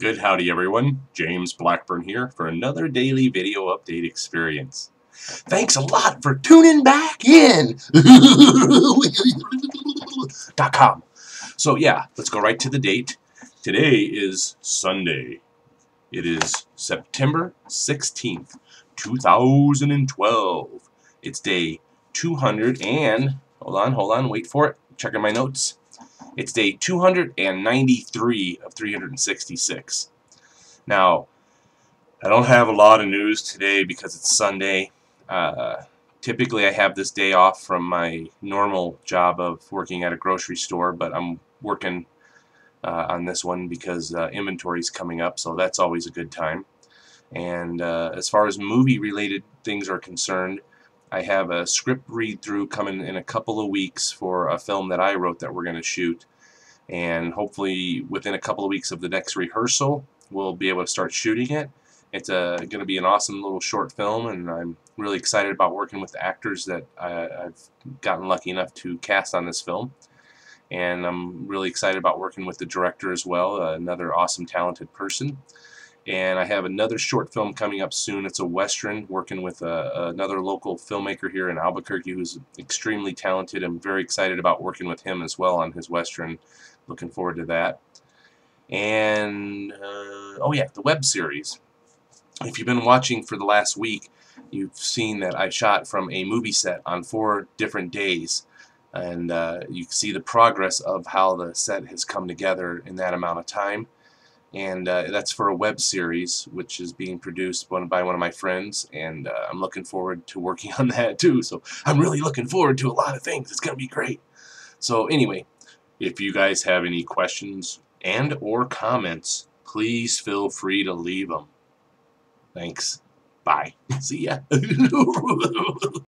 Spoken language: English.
Good howdy everyone, James Blackburn here for another daily video update experience. Thanks a lot for tuning back in. .com. So yeah, let's go right to the date. Today is Sunday. It is September 16th, 2012. It's day 200 and, hold on, hold on, wait for it, checking my notes. It's day 293 of 366. Now, I don't have a lot of news today because it's Sunday. Uh, typically, I have this day off from my normal job of working at a grocery store, but I'm working uh, on this one because uh, inventory is coming up, so that's always a good time. And uh, as far as movie-related things are concerned, I have a script read-through coming in a couple of weeks for a film that I wrote that we're going to shoot. And hopefully within a couple of weeks of the next rehearsal, we'll be able to start shooting it. It's uh, going to be an awesome little short film, and I'm really excited about working with the actors that I, have gotten lucky enough to cast on this film. And I'm really excited about working with the director as well, another awesome, talented person and I have another short film coming up soon. It's a western working with a, uh, another local filmmaker here in Albuquerque who's extremely talented. I'm very excited about working with him as well on his western. Looking forward to that. And, uh, oh yeah, the web series. If you've been watching for the last week, you've seen that I shot from a movie set on four different days. And uh, you can see the progress of how the set has come together in that amount of time and uh, that's for a web series which is being produced by one of my friends and uh, I'm looking forward to working on that too. So I'm really looking forward to a lot of things. It's gonna be great. So anyway if you guys have any questions and or comments please feel free to leave them thanks. Bye. See ya